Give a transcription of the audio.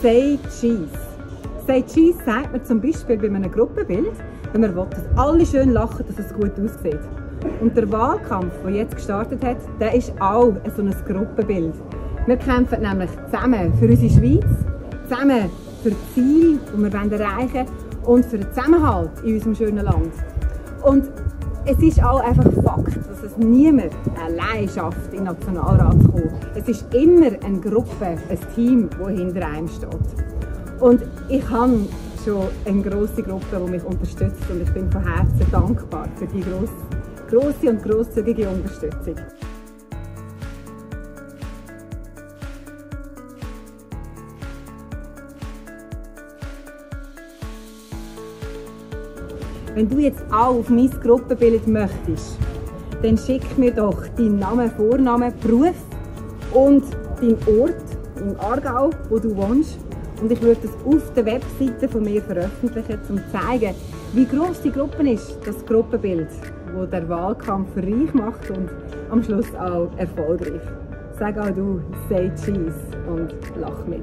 Say Cheese. Say Cheese sagt man zum Beispiel bei einem Gruppenbild, wenn man will, dass alle schön lachen, dass es gut aussieht. Und der Wahlkampf, der jetzt gestartet hat, der ist auch so ein Gruppenbild. Wir kämpfen nämlich zusammen für unsere Schweiz, zusammen für das Ziel, das wir erreichen wollen und für den Zusammenhalt in unserem schönen Land. Und es ist auch einfach Fakt, dass es niemand allein schafft, in den Nationalrat zu kommen. Es ist immer eine Gruppe, ein Team, das hinter einem steht. Und ich habe schon eine grosse Gruppe, die mich unterstützt und ich bin von Herzen dankbar für die grosse, grosse und grosszügige Unterstützung. Wenn du jetzt auch auf mein Gruppenbild möchtest, dann schick mir doch deinen Namen, Vornamen, Beruf und deinen Ort im Aargau, wo du wohnst. Und ich würde das auf der Webseite von mir veröffentlichen, um zu zeigen, wie groß die Gruppe ist, das Gruppenbild, wo der Wahlkampf reich macht und am Schluss auch erfolgreich. Sag auch du, say cheese und lach mit.